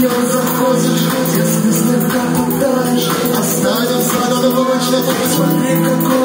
я заходишь, где звезды пропадаешь Останемся на новомощном, посмотри, какой